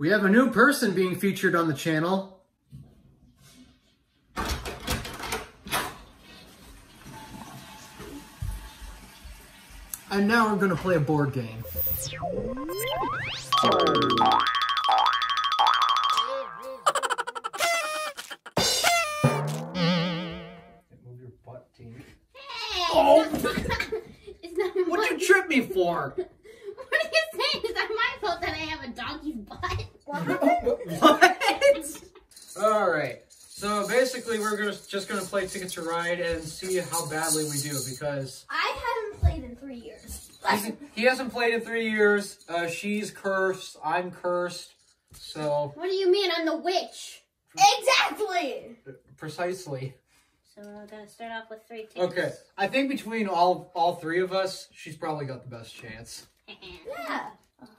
We have a new person being featured on the channel. And now we're going to play a board game. Move your butt, team. Oh! What'd you trip me for? What are you saying? Is that my fault that I have a donkey's butt? what? All right. So basically, we're gonna just gonna play Ticket to Ride and see how badly we do because I haven't played in three years. he hasn't played in three years. Uh, she's cursed. I'm cursed. So What do you mean? I'm the witch. Exactly. precisely. So we're gonna start off with three tickets. Okay. I think between all all three of us, she's probably got the best chance. Yeah.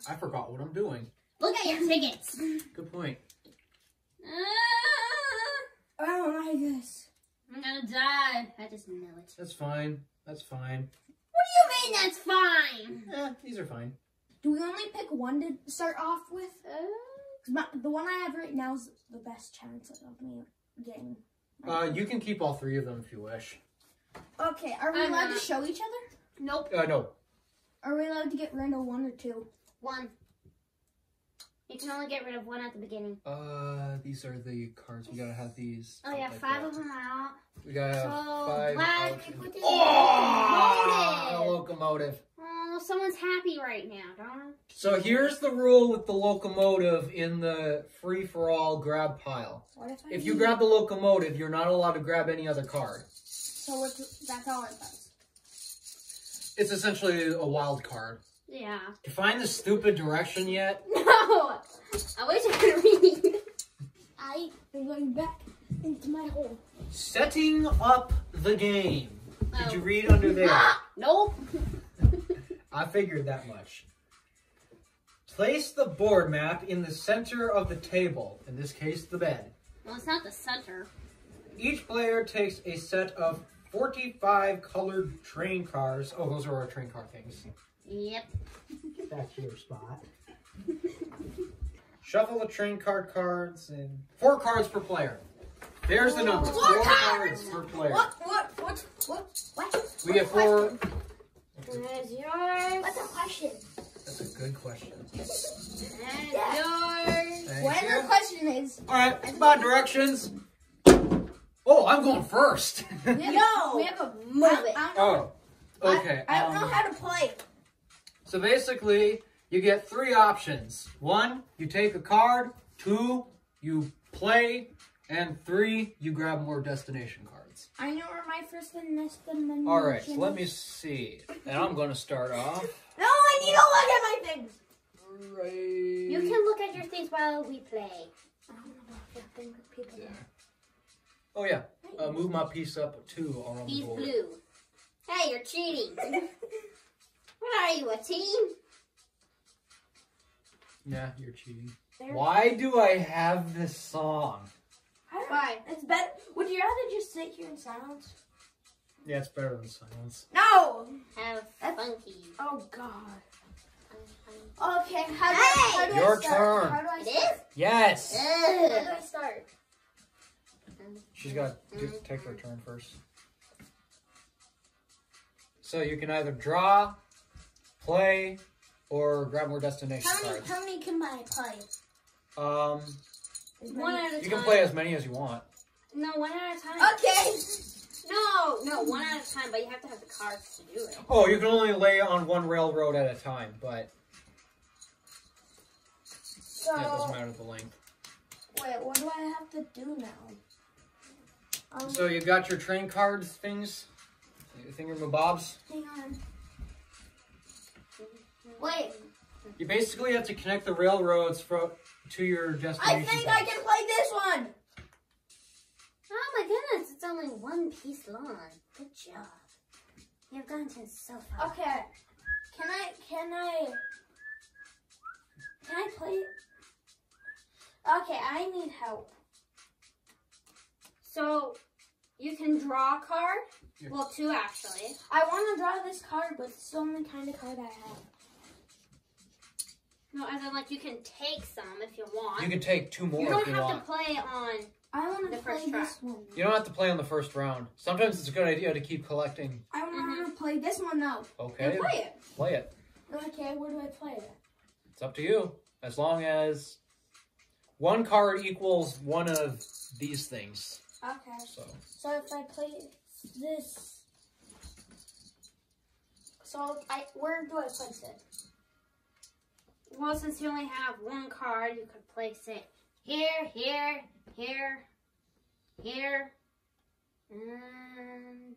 I forgot what I'm doing. Look at your tickets. Good point. I don't like this. I'm gonna die. I just know it. That's fine. That's fine. What do you mean that's fine? Eh, these are fine. Do we only pick one to start off with? Uh, 'Cause my, the one I have right now is the best chance of me getting. Uh, you can keep all three of them if you wish. Okay, are we I'm allowed not. to show each other? nope. Uh, no. Are we allowed to get random one or two? One. You can only get rid of one at the beginning. Uh, these are the cards. We gotta have these. Oh yeah, like five that. of them are out. We gotta have So five. black. out. put this Oh, locomotive. locomotive. Oh, someone's happy right now, darn. So here's the rule with the locomotive in the free for all grab pile. What if I If you grab the locomotive, you're not allowed to grab any other card. So what's, that's all it does. It's essentially a wild card. Yeah. You find the stupid direction yet? No! I wish I could read. I am going back into my hole. Setting up the game. Did Oh. you read under there? Nope. I figured that much. Place the board map in the center of the table, in this case, the bed. Well, it's not the center. Each player takes a set of 45 colored train cars. Oh, those are our train car things. Yep. That's your spot. Shuffle the train card cards and four cards per player. There's the number. Four Four cards? cards per player. What? What? What? What? What? We get four. There's yours. What's a question? That's a good question. There's Yeah. yours. Thank Whatever you. the question is. All right, come on, directions. Oh, I'm going first. No. We have a I, move I it. don't oh, okay. I, I don't know um, how to play. So basically, you get three options. One, you take a card. Two, you play. And three, you grab more destination cards. I know where my first and next and All right, so let me see. And I'm going to start off. No, I need to look at my things. Right. You can look at your things while we play. I don't know about thing with people. Yeah. Oh yeah. Uh, move my piece up two on the He's board. blue. Hey, you're cheating. what are you, a team? Yeah, you're cheating. There. Why do I have this song? I Why? It's better. Would you rather just sit here in silence? Yeah, it's better than silence. No. Have funky. Oh God. Okay. How do, Hey! I, how do Your I start? turn. How do I start? is? Yes. How do I start? She's got to take her turn first. So you can either draw, play, or grab more destination How many? cards. How many can I play? Um, One at a time. you can play as many as you want. No, one at a time. Okay. No, no, one at a time, but you have to have the cards to do it. Oh, you can only lay on one railroad at a time, but So yeah, it doesn't matter the length. wait, what do I have to do now? Um, So you've got your train cards things, thingamabobs. hang on. Wait, You basically have to connect the railroads fro- to your destination. I destination. think I can play this one. Oh my goodness, it's only one piece long. Good job. You've gotten so far. Okay. Can I? Can I? Can I play? Okay, I need help. So, you can draw a card. Yeah. Well, two actually. I want to draw this card, but it's the only kind of card I have. No, as in like you can take some if you want. You can take two more You don't if you have want. to play on. I want to play first track. this one. You don't have to play on the first round. Sometimes it's a good idea to keep collecting. I want to mm-hmm. play this one though. Okay, And play it. play it. Okay, where do I play it? It's up to you. As long as one card equals one of these things. Okay. So So if I play this, so I where do I place it? Well, since you only have one card, you could place it here, here, here, here, and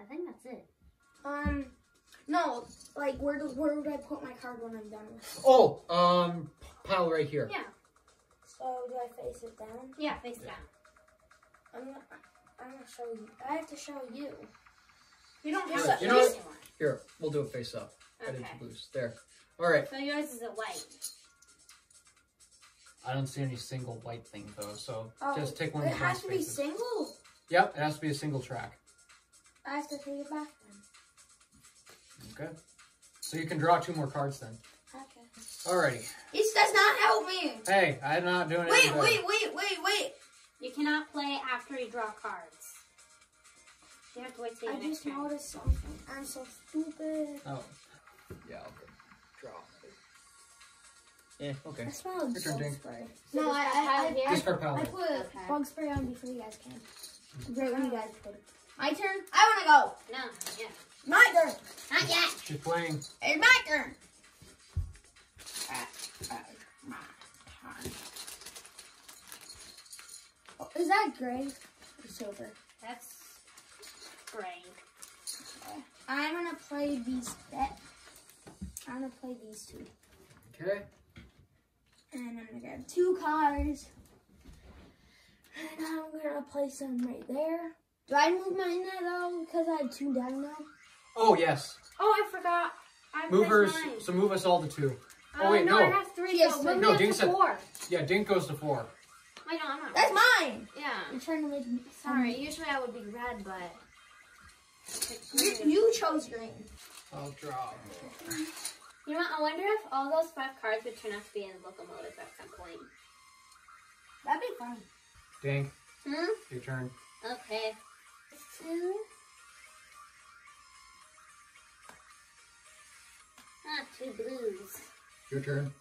I think that's it. Um, no, like where do where would I put my card when I'm done with? it? Oh, um pile right here. Yeah, So do I face it down? yeah, face down. I'm not. I'm gonna show you. I have to show you. You don't You have to you know choose what? one. Here, we'll do it face up. I did Okay. you lose. There. Alright. So yours is a white. I don't see any single white thing though, so Oh, just take one It of the has glass to be faces. single. Yep, it has to be a single track. I have to take it back then. Okay. So you can draw two more cards then. Okay. Alrighty. This does not help me. Hey, I'm not doing it. Wait, wait, wait, wait, wait. You cannot play after you draw cards. You have to wait till I your next just turn. noticed something. I'm so stupid. Oh. Yeah, I'll go. Draw. Yeah, okay. I smell Your bug turn, spray. No, just I, that I, pile I, here? I, pile. I put Okay. bug spray on before you guys came. Mm. Great when you guys oh. put. it. My turn. I want to go. No, yeah. to go. My turn. Not yet. She's playing. It's my turn. My turn. Oh, is that gray or silver? That's gray. I'm gonna play these. That. I'm gonna play these two, Okay. and I'm gonna grab two cards, and I'm gonna place them right there. Do I move mine now though because I have two down now? Oh yes. Oh, I forgot. I Move placed mine. So move us all to two. Oh, Oh wait, no, I have three. Yes, so no, move no, me up Dink to said- four. Yeah, Dink goes to four. Wait, no, I'm not. That's mine. Yeah. You're trying to make me. Sorry, usually I would be red, but. You, you chose green. I'll draw. You know. I wonder if all those five cards would turn out to be in locomotive at some point. That'd be fun. Dink, Hmm? your turn. Okay. Two. Ah, two blues. Your turn.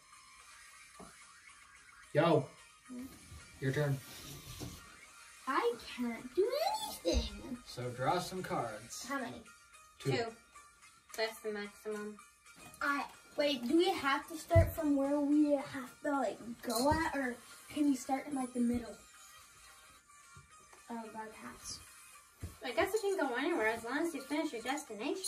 Yo. Your turn. I can't do anything. So draw some cards. How many? Two. Two. That's the maximum. I wait. Do we have to start from where we have to like go at, or can we start in like the middle of our paths? I guess you can go anywhere as long as you finish your destination.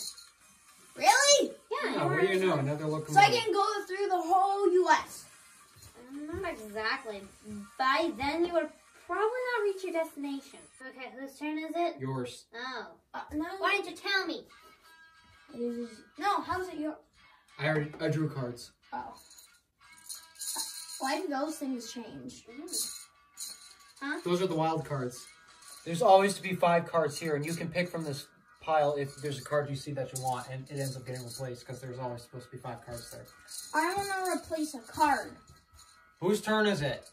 Really? Yeah, Yeah, what do you know? Another locomotive. So I can go through the whole U.S. Not exactly. By then, you would probably not reach your destination. Okay, whose turn is it? Yours. Oh. Uh, no. Why didn't you tell me? It is- No. How's it your? I already I drew cards. Oh. Why do those things change? Mm. Those are the wild cards. There's always to be five cards here, and you can pick from this pile if there's a card you see that you want, and it ends up getting replaced because there's always supposed to be five cards there. I want to replace a card. Whose turn is it?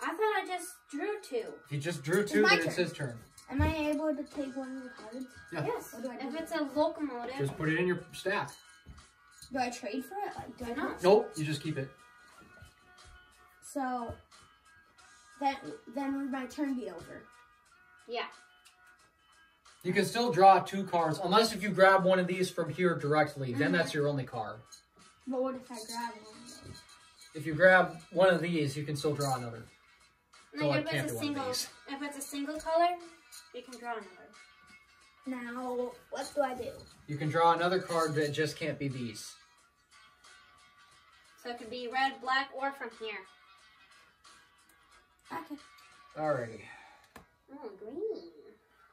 I thought I just drew two. If you just drew two, my then it's his turn. Am I able to take one of the cards? Yeah. Yes. What do I do? If it's a locomotive, Just put it in your stack. Do I trade for it? Like, do I not? Nope, you just keep it. So then, then would my turn be over? yeah. You can still draw two cards, unless if you grab one of these from here directly, then that's your only card. But what if I grab one of those? If you grab one of these, you can still draw another. Like I if can't it's a one of single, these. if it's a single color, you can draw another. Now, what do I do? You can draw another card that just can't be these. So it could be red, black, or from here. Okay. Alrighty. Oh, green.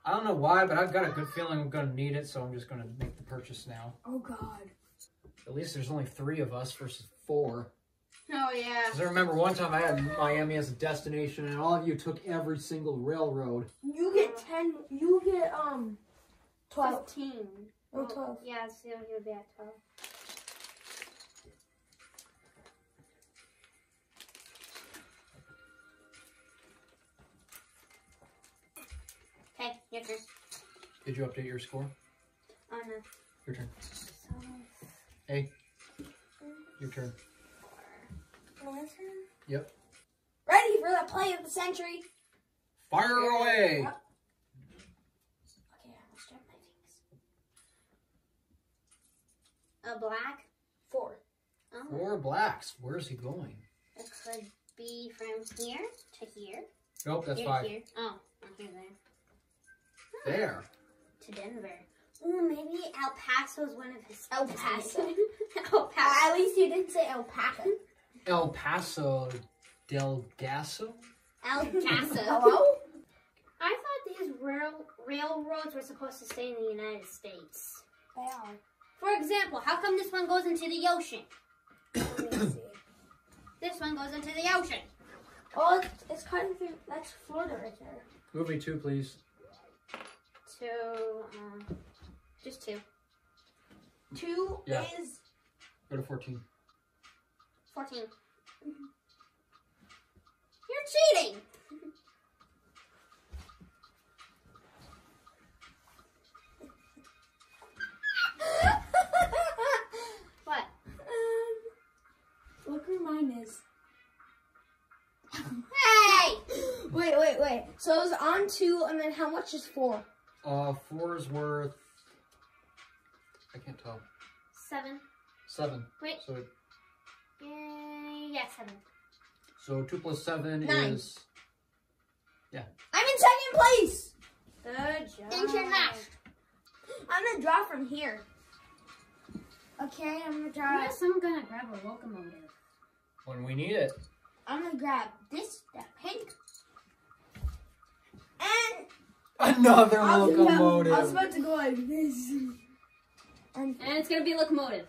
I don't know why, but I've got a good feeling I'm going to need it, so I'm just going to make the purchase now. Oh, God. At least there's only three of us versus four. Oh, yeah. Because I remember one time I had Miami as a destination, and all of you took every single railroad. You get ten, you get, um, 12. 15. Or 12. Yeah, so you'll be at 12. Yeah, Chris. Did you update your score? Oh, no. Your turn. So... Hey. Your turn. My turn? Yep. Ready for the play of the century. Fire yeah. away. Yep. Okay, I'm start my things. A black. Four. Oh. Four blacks. Where is he going? It could be from here to here. Nope, that's here, five. Here. Oh, okay then. There. To Denver. Ooh, maybe El Paso's one of his. El Paso. El Paso. at least you didn't say alpaca. El Paso del Gaso? El Paso. Hello? I thought these rail railroads were supposed to stay in the United States. They are. For example, how come this one goes into the ocean? Let me see. This one goes into the ocean. Oh, it's, it's cutting through. That's Florida right there. Move me two, please. Two, um, just two. Two Yeah. is Go to 14. 14. You're cheating! What? um, look where mine is. Hey! Wait, wait, wait. So it was on two, and then how much is four? Uh, four is worth. I can't tell. Seven. Seven. Wait. So, Uh, yeah, seven. so two plus seven Nine. is. Yeah. I'm in second place. Good job. International. I'm gonna draw from here. Okay, I'm gonna draw. Yes, I'm gonna grab a locomotive. When we need it. I'm gonna grab this, that pink, and Another I was, locomotive. I was about to go like this. And And it's gonna be locomotive.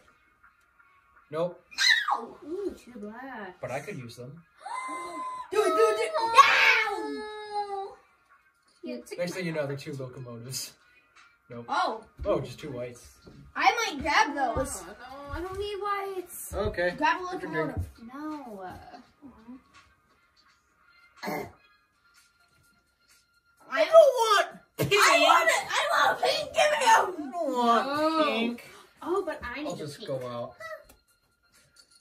Nope. Ooh, two black. But I could use them. do it, do it, do it. You took Next thing you know, they're two locomotives. Nope. Oh, Oh, just two whites. I might grab those. Oh, no, I don't need whites. Okay. Grab a locomotive. No. Uh-huh. I don't want pink. I want it. I want pink. Give me I don't want No. pink. Oh, but I need I'll just pink. go out.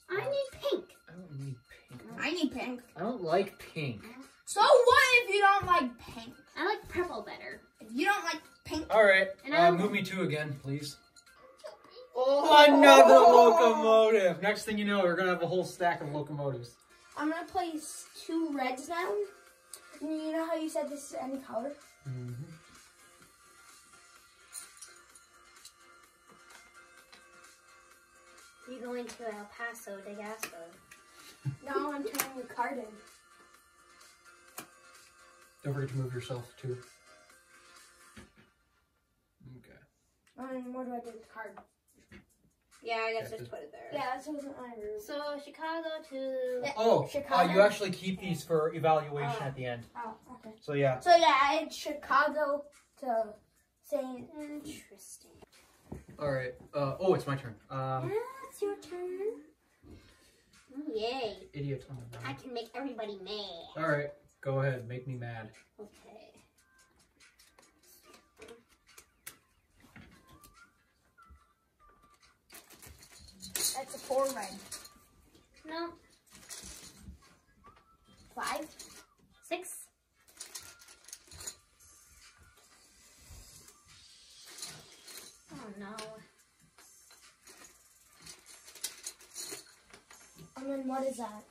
I need pink. I don't need pink. I need pink. I don't like pink. So what if you don't like pink? I like purple better. If you don't like pink, All right. And Uh, move me two again, please. oh. Another locomotive. Next thing you know, we're gonna have a whole stack of locomotives. I'm gonna place two reds down. And you know how you said this is any color? Mm-hmm. You going to El Paso de Gasco. No, I'm turning the card in. Don't forget to move yourself too. Okay. Um, what do I do with the card? Yeah, I guess just put it there. Yeah, this wasn't my room. So Chicago to Yeah. Oh, uh, Chicago. you actually keep these for evaluation Oh. at the end. Oh, okay. So yeah. So yeah, it's Chicago to St. interesting. All right. Uh, oh, it's my turn. Um, It's your turn. Oh, yay! idiot. I can make everybody mad. All right. Go ahead. Make me mad. Okay. That's a four red. No, Five. six. Oh no. And then what is that?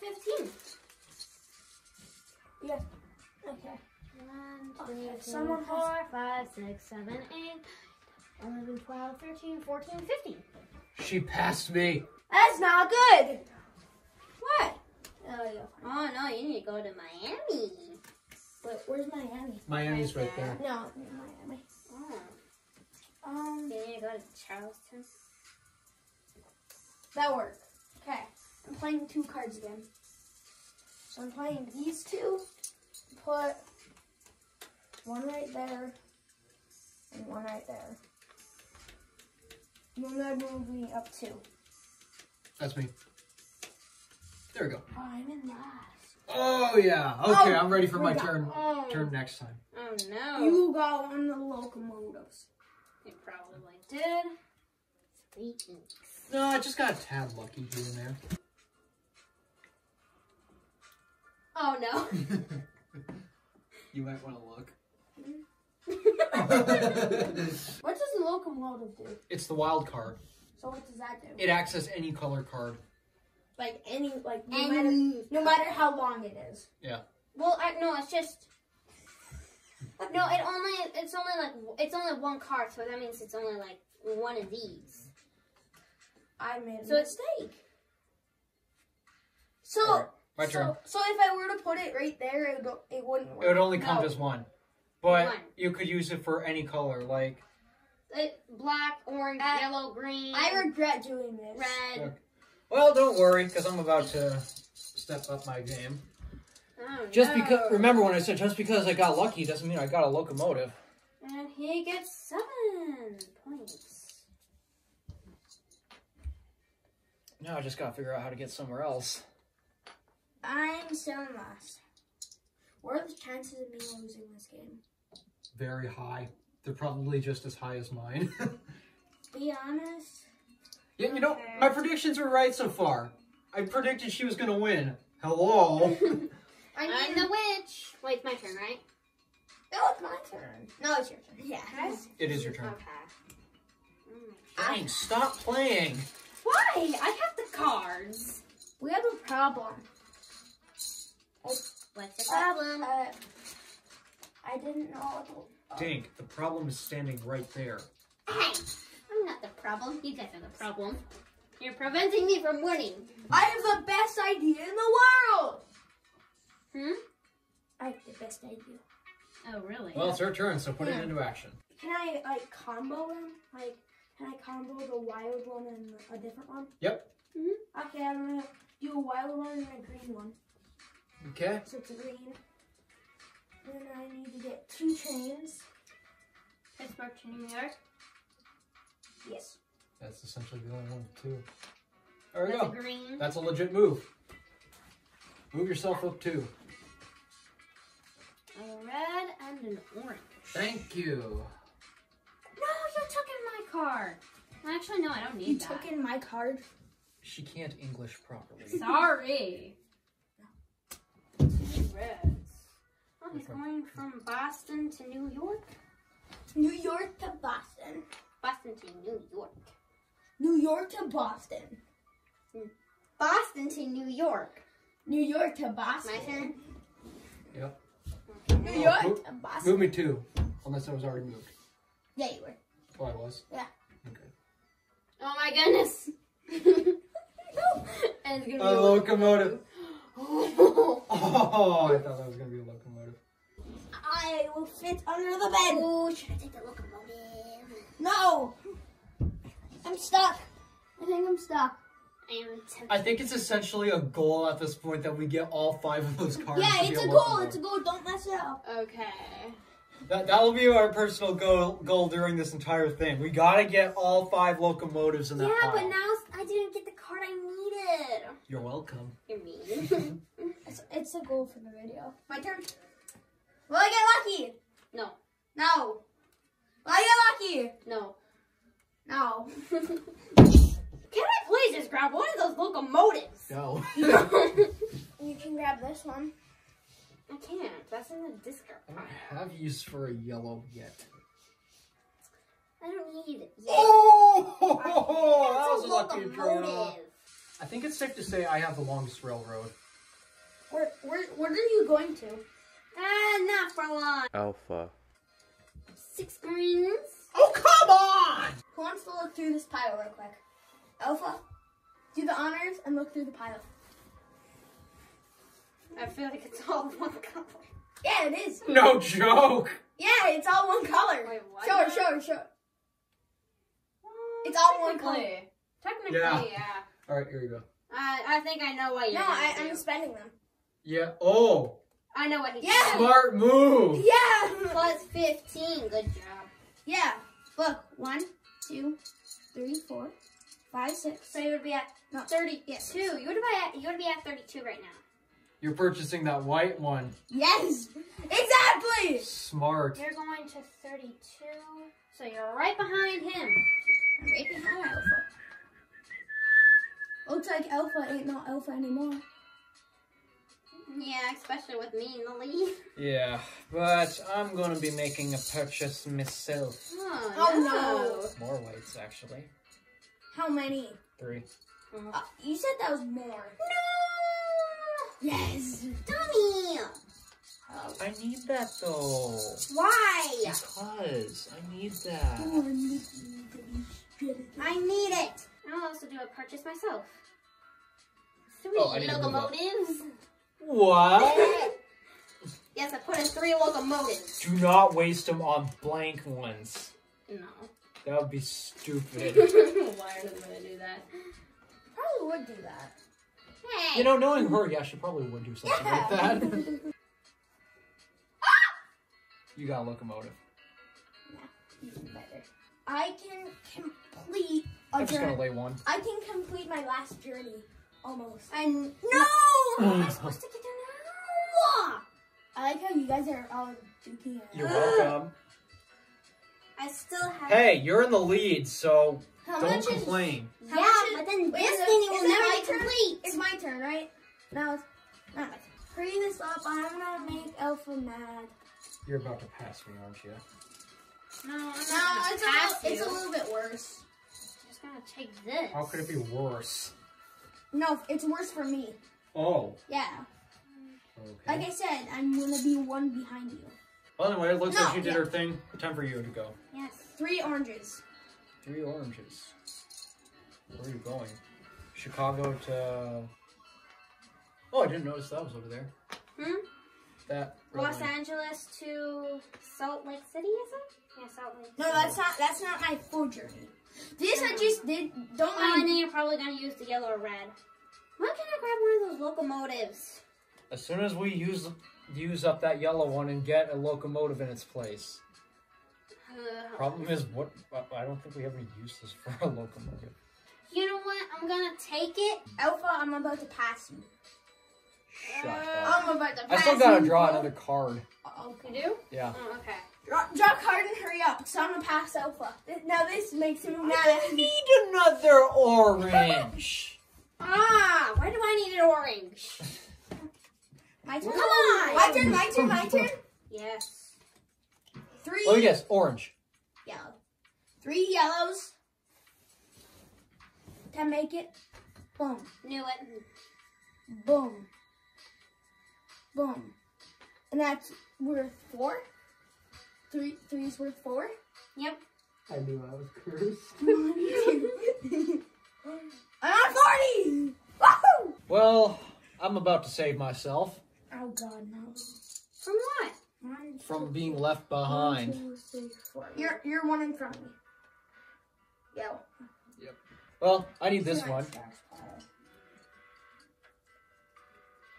Fifteen. Yeah. Okay. One, two, Okay, three, someone has- four, five, six, seven, eight, eleven, twelve, thirteen, fourteen, fifteen. She passed me. That's not good. What? Oh. Oh no, you need to go to Miami. Wait, where's Miami? Miami's right there. No, Miami. Oh, Um, you need to go to Charleston. that worked. Okay, I'm playing two cards again. So I'm playing these two. Put one right there and one right there. And then that move me up two. That's me. There we go. Oh, I'm in last. Oh yeah. Okay, Oh, I'm ready for my got- turn. oh. Turn next time. Oh, Oh no. You got one of the locomotives. You probably did. No, I just got a tad lucky here and there. Oh no. you might want to look. What does the locomotive do? it's the wild card. So what does that do? It acts as any color card. Like any, like no matter, no matter how long it is. Yeah. Well, I, no, it's just no. It only it's only like it's only one card, so that means it's only like one of these. I made So it's- mistake. So, Alright, My turn. so, so if I were to put it right there, it, would, it wouldn't work. It would only come No. just one. But One. you could use it for any color, like It, black, orange, Uh, yellow, green, I regret doing this. red. Well, don't worry, because I'm about to step up my game. Oh, Just no. because, remember when I said just because I got lucky doesn't mean I got a locomotive. And he gets seven points. Now I just gotta figure out how to get somewhere else. I'm still lost. What are the chances of me losing this game? Very high. They're probably just as high as mine. Be honest. yeah, you know, Okay. my predictions were right so far. I predicted she was gonna win. Hello. I I'm the witch. Wait, it's my turn, right? No, it's my turn. No, it's your turn. Yeah. it is your turn. Okay. Dang, stop playing. Why? I have the cards. We have a problem. What's the Uh, problem? Uh, I didn't know. What to, Dink, the problem is standing right there. Hey, I'm not the problem. You guys are the problem. You're preventing me from winning. I have the best idea in the world. Hmm? I have the best idea. Oh, really? Well, it's her turn, so put it into action. Can I like combo them? Like, can I combo the wild one and a different one? Yep. Mm-hmm. Okay, I'm gonna do a wild one and a green one. Okay. So it's a green. Then I need to get two chains. Pittsburgh to New York. Yes. That's essentially the only one too. two. There we That's go. a green. That's a legit move. Move yourself up too. A red and an orange. Thank you. No, you took in my card. Actually, no, I don't need You that. took in my card. She can't English properly. Sorry. Reds. Oh, he's going from Boston to New York. New York to Boston. Boston to New York. New York to Boston. Boston to New York. New York to Boston. My turn. Yep. New Oh, York move- to Boston. Move me too, Unless I was already moved. Yeah, you were. Oh, I was? Yeah. Okay. Oh my goodness. and it's gonna be A locomotive. Oh. Oh, I thought that was going to be a locomotive. I will fit under the bed. Oh, should I take the locomotive? No. I'm stuck. I think I'm stuck. I am tempted. I think it's essentially a goal at this point that we get all five of those cards. yeah, it's a goal. locomotive. It's a goal. Don't mess it up. Okay. That that'll be our personal goal goal during this entire thing. We gotta get all five locomotives in that Yeah, pile. but now I didn't get the card I needed. You're welcome. You're mean. It's, it's a goal for the video. My turn. Will I get lucky? no, No. Will I get lucky? no. No. Can I please just grab one of those locomotives? No. You can grab this one. I can't. That's in the discard. I don't have use for a yellow yet. I don't need it. yet. Oh, that was a lucky draw. locomotive. I think it's safe to say I have the longest railroad. Where, where, where are you going to? Ah, not for long. Alpha. Six greens. Oh come on! Who wants to look through this pile real quick? Alpha, do the honors and look through the pile. I feel like it's all one color. Yeah, it is. No joke. Yeah, it's all one color. Wait, what? Show her, show her, show her. It's all one color. Technically, Yeah. yeah. All right, here we go. I, I think I know what you're No, I, do. I'm spending them. Yeah. Oh, I know what he's Yeah. doing. smart move. Yeah. Plus 15. Good job. Yeah. Look, one, two, three, four, five, six. So you would be at No. 32. You would be at, you would be at 32 right now. You're purchasing that white one. Yes, exactly. Smart. You're going to 32, so you're right behind him. I'm right behind Alpha. Looks like Alpha ain't not Alpha anymore. Yeah, especially with me in the lead. Yeah, but I'm gonna be making a purchase myself. Oh, Oh, no. More whites, actually. How many? Three. Uh, you said that was more. No! Yes. Dummy! I need that though. Why? Because I need that. I need it. I'll also do a purchase myself. Three Oh, I need to move up. locomotives. What? yes, I put in three locomotives. Do not waste them on blank ones. No. That would be stupid. Why are they gonna do that? Probably would do that. Hey! you know, knowing her, yeah, she probably would do something like that. you got a locomotive. Even better. I can complete a I'm just journey. gonna lay one. I can complete my last journey. Almost. I'm no. How am I supposed to get there now? I like how you guys are all duking it. You're welcome. I still have. Hey, you're in the lead, so How don't much is- complain. Yeah, much is- but then wait, this is thing is will never be turn? complete. It's my turn, right? Now it's not my turn. Hurry this up. I'm gonna make Alpha mad. You're about to pass me, aren't you? No, No, it's a, little, it's a little bit worse. I'm just gonna take this. How could it be worse? No, it's worse for me. Oh, Yeah. okay. Like I said, I'm gonna be one behind you. Well, anyway, it looks No, like she did yeah. her thing. Time for you to go. Yes. Three oranges. Three oranges. Where are you going? Chicago to. Oh, I didn't notice that was over there. Hmm? That. Los really- Angeles to Salt Lake City, is it? Yeah, Salt Lake. No, that's not. That's not my full journey. This I just did. Don't Oh, and mind. then you're probably gonna use the yellow or red. When can't I grab one of those locomotives? As soon as we use use up that yellow one and get a locomotive in its place. Uh, Problem is, what I- I don't think we ever used this for a locomotive. You know what? I'm gonna take it. Alpha, I'm about to pass you. Shut Uh, up. I'm about to I still gotta draw bro. another card. Okay. You do? Yeah. Oh, okay. Draw, draw card and hurry up, so I'm gonna pass Alpha. Now this makes him I mad. need another orange. Ah, why do I need an orange? My turn. Come on. My turn. My turn. My turn. Yes. Three. Oh yes, orange. Yellow. Three yellows. To make it. Boom. Knew it. Boom. Boom. And that's worth four. Three. Three's worth four. Yep. I knew I was cursed. I'm on forty. Woohoo! Well, I'm about to save myself Oh God, no. From what? One, from two, being left behind. two, three, four. You're you're one in front of me. Yellow. Well, I need this one.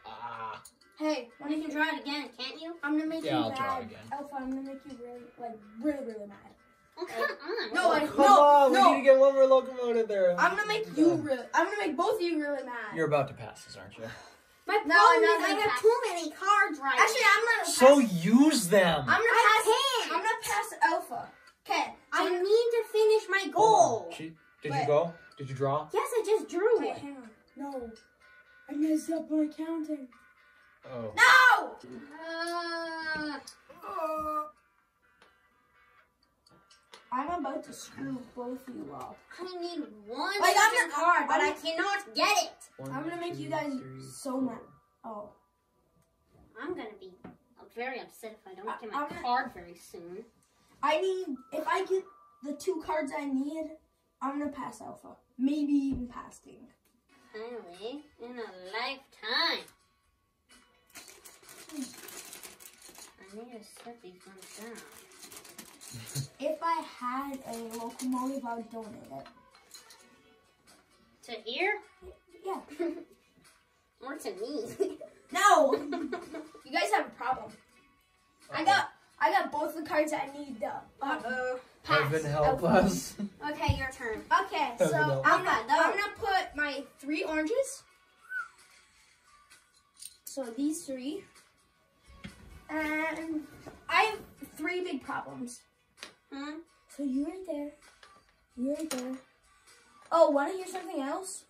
Ah, Hey, Well, you can draw it again, can't you? I'm gonna make Yeah, you I'll mad. draw it again. Alpha, I'm gonna make you really, like, really, really mad. Oh, come on. No, I- come no, on, no. we need to get one more locomotive there. I'm gonna make you really. I'm gonna make both of you really mad. You're about to pass this, aren't you? My No, problem no, is I have pass. too many cards right Actually. I'm gonna. Pass, So use them. I'm gonna I pass. can't. I'm gonna pass Alpha. Okay. I need to finish my goal. She- Did Wait. you go? Did you draw? Yes, I just drew Wait, it. hang on. No. I messed up my counting. Oh. No. Uh, I'm about to screw both of you up. I need one Like, I'm second not- card, but I'm- I cannot get it. One, I'm gonna make you guys three, so mad. Oh. I'm gonna be very upset if I don't I- get my I'm card very soon. I need. If I get the two cards I need, I'm gonna pass Alpha. Maybe even pass Dink. Finally, in a lifetime. I need to set these ones down. If I had a locomotive, I would donate it. To here Yeah. or to me? No. you guys have a problem. I got. I got both the cards I need. Uh, uh, oh. pass. Heaven help Alpha. us. Okay, your turn. Okay, Heaven so. I'm gonna, Alpha. I'm gonna put my three oranges. So So these three. And I have three big problems. Hmm? So you right there. You right there. Oh, want to hear something else?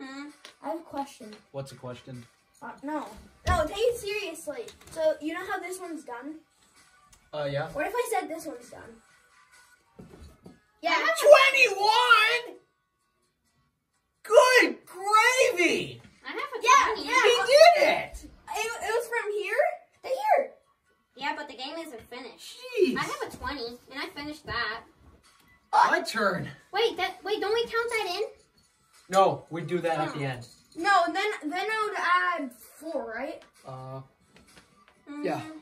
Hmm? I have a question. What's a question? Uh, no. No, take it seriously. So you know how this one's done? Uh, yeah. What if I said this one's done? Yeah. 21! Good gravy! I have a Yeah, 20. yeah. He did it! It, it was from here to here. Yeah, but the game isn't finished. Jeez. I have a 20, and I finished that. My turn. Wait, that wait, don't we count that in? No, we do that at the end. No, then then I would add four, right? Uh, Yeah. Mhm.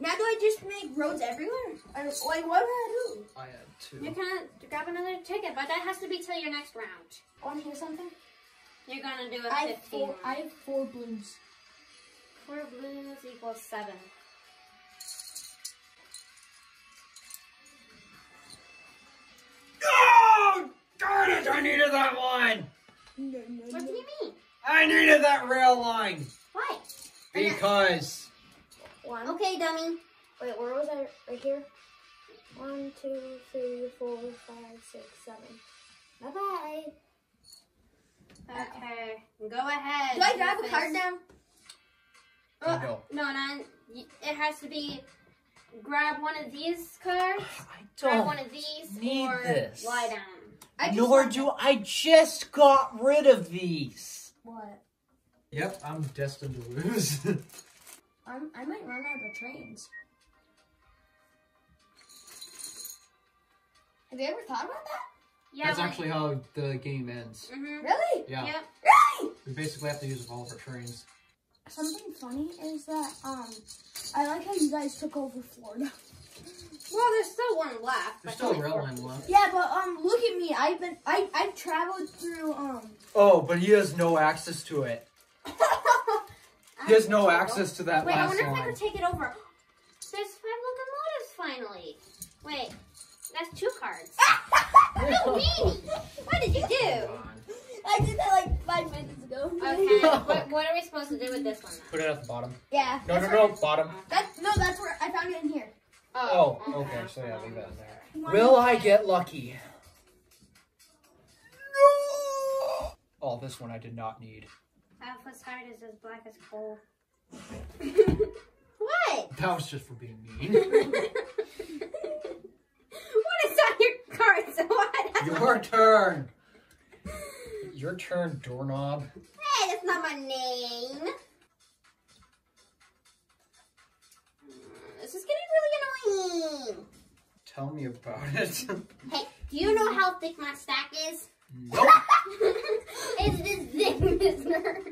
Now do I just make roads everywhere? Or, like what do I do? I had two. You can grab another ticket, but that has to be till your next round. Want to hear something? You're gonna do a I have 15. four. I have four blues. Four blues equals seven. Oh, darn it! I needed that one! No, no, What do you mean? I needed that rail line! Why? Because. One. Okay, dummy. Wait, where was I? Right here. One, two, three, four, five, six, seven. Bye bye. Okay, go ahead. Do I grab a Rufus. card now? Uh, No. no, no. It has to be grab one of these cards, I grab one of these, need or this. lie down. I just Nor want- do I just got rid of these. What? Yep, I'm destined to lose. I'm, I might run out of trains. Have you ever thought about that? Yeah, That's actually how the game ends. Mhm. Really? Yeah. Yep. Really? We basically have to use all of our trains. Something funny is that um, I like how you guys took over Florida. Well, there's still one left. There's but still a only rail four. line left. Yeah, but um, look at me. I've been I I've traveled through um. Oh, but he has no access to it. He has no access to that Wait, I last wonder if I line. can take it over. There's five locomotives finally. Wait, that's two cards. you meanie! What did you do? Hold on. I did that like five minutes ago. Okay, what, what are we supposed to do with this one then? Put it at the bottom. yeah. No, no, that's no, bottom. That's, no, that's where I found it in here. Oh, oh okay, so yeah, leave that in there. You want Will it? I get lucky? No. Oh, this one I did not need. Alpha's heart is as black as coal. what? That was just for being mean. what is on your cards? What? Your turn. Your turn, doorknob. Hey, that's not my name. This is getting really annoying. Tell me about it. Hey, do you know how thick my stack is? nope. it's this mister.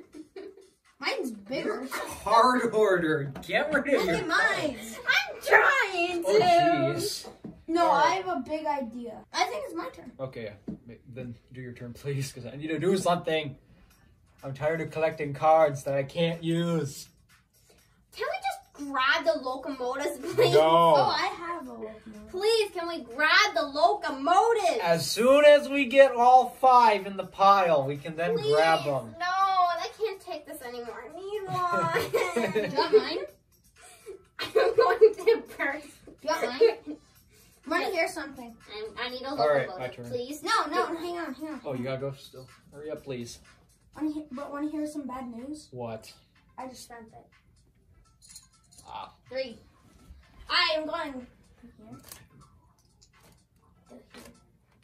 Mine's bigger. Hard order. Get rid of Look your at mine. I'm trying oh, to. Oh, jeez. No, Alright. I have a big idea. I think it's my turn. Okay, then do your turn, please, because I need to do something. I'm tired of collecting cards that I can't use. Can we just grab the locomotives, please? Oh, No. I have a locomotive. Please, can we grab the locomotives? As soon as we get all five in the pile, we can then Please. grab them. No, I can't take this anymore. I need one. You want mine? I'm going to burst. You want mine? Want to hear something? I, I need a All right, locomotive, my turn. please. No, no, hang on, hang on. Oh, you gotta go still. Hurry up, please. Wanna he- but want to hear some bad news? What? I just spent it. Ah. Three. I am going. Here.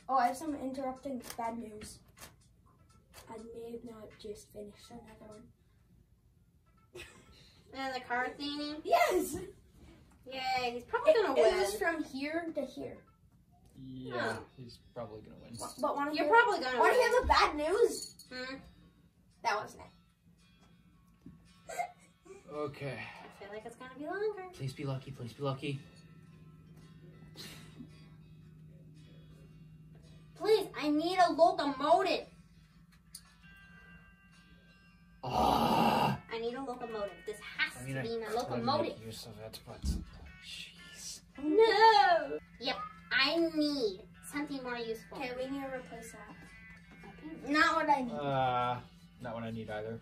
Oh, I have some interrupting bad news. I may have not just finished another one. And the car thingy. Yes! Yay, he's probably It, gonna it win. was from here to here. Yeah, Huh. he's probably gonna win. But want to You're hear, probably gonna want to you have the bad news? Hmm? That wasn't it. Okay. I feel like it's gonna be longer. Please be lucky. Please be lucky. Please, I need a locomotive. Ah. I need a locomotive. This has I mean, to I be my could locomotive. make use of it, but jeez. No. Yep, I need something more useful. Okay, we need to replace that. Not what I need. Uh, not what I need either.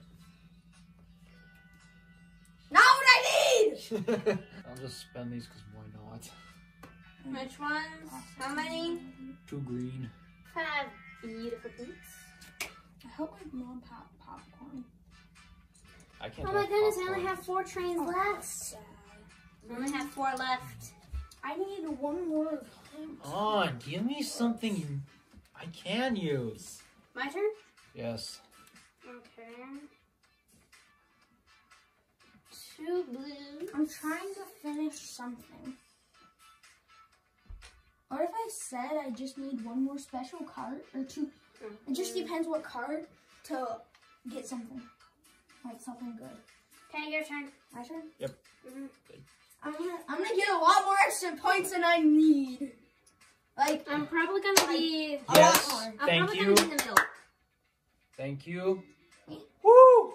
Not what I need! I'll just spend these because why not? Which ones? How many? Two green. Five beautiful boots. I hope my mom pop popcorn. I can't. Oh my have goodness, I only have four trains left. I only have four left. I need one more. On, give me something I can use. My turn? Yes. Okay. Two blue. I'm trying to finish something. What if I said I just need one more special card or two? It just depends what card to get something. Like something good. Okay, your turn. My turn? Yep. Mhm. I'm gonna I'm gonna get a lot more extra points than I need. Like I'm probably gonna be. Yes. more. I'm Thank you. gonna be the middle. Thank you. Woo!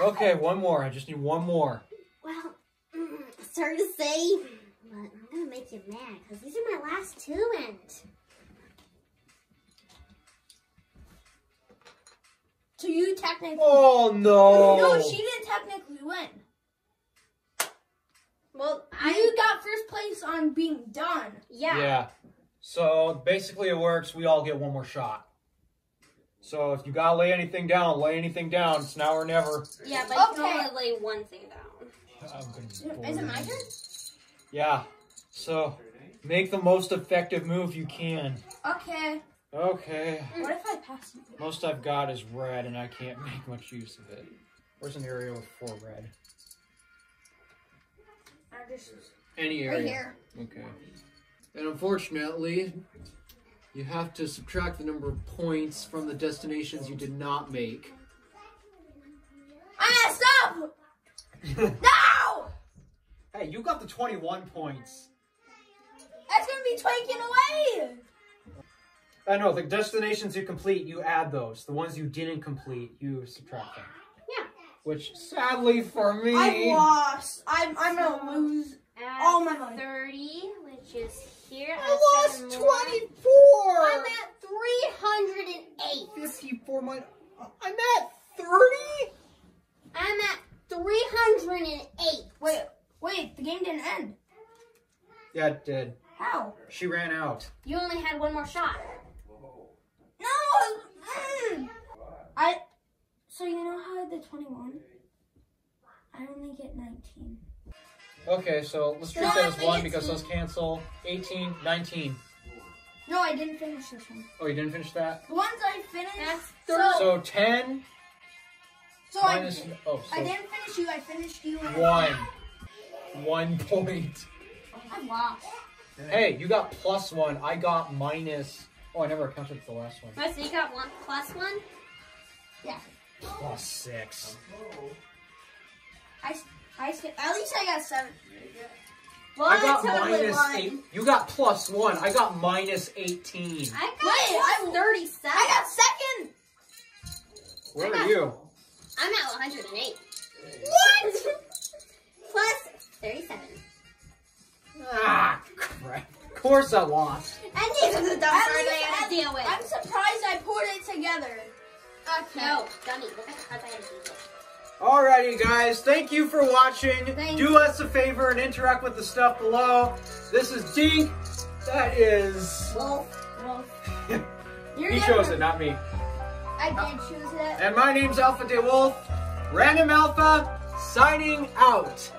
Okay, one more. I just need one more. Well, mm, it's hard to say, but I'm gonna make you mad because these are my last two, and so you technically Oh no! No, she didn't technically win. Well, You I got first place on being done. yeah. Yeah. So basically, it works. We all get one more shot. So if you gotta lay anything down, lay anything down. It's now or never. Yeah, but you Okay. can only lay one thing down. I'm Is it my turn? Yeah. So make the most effective move you can. Okay. Okay. What if I pass you? Most I've got is red, and I can't make much use of it. Where's an area with four red? I just Any right area. here. Okay. And unfortunately, you have to subtract the number of points from the destinations you did not make. I messed up. No! Hey, you got the 21 points. That's gonna be taken away. I know, the destinations you complete, you add those. The ones you didn't complete, you subtract them. Yeah. Which, sadly for me... I lost. I'm I'm gonna lose. At All my money. Thirty, which is here. I add lost seven more. 24! I'm at three hundred and eight. 54 my... I'm at 30? I'm at three hundred and eight. Wait, wait. The game didn't end. Yeah, it did. How? She ran out. You only had one more shot. No. mm. I. So you know how I had the twenty-one? I only get nineteen. Okay, so let's treat No, that as one it's- because those cancel. 18, 19. No, I didn't finish this one. Oh, you didn't finish that? The ones I finished. That's so, So 10 so I, minus. Oh, I didn't finish you. I finished you. one. One point. I lost. Hey, you got plus one. I got minus. Oh, I never counted the last one. Right, so you got one plus one. Plus six. I, I at least I got seven. Well, I got totally minus won. eight. You got plus one. I got minus 18. I got Wait, I- plus thirty-seven. I got second. Where I are got- you? I'm at one hundred and eight. What? Plus thirty-seven. Ah, crap. Of course I lost. And these are the dumb At cards least I had I- to deal with. I'm surprised I put it together. Okay. No, dummy. Look at the cards I had to deal with. Alrighty, guys. Thank you for watching. Thank Do us a favor and interact with the stuff below. This is Dink. That is. Wolf. You're He chose it, not me. I did choose it. And my name's Alpha DeWolf. Random Alpha, signing out.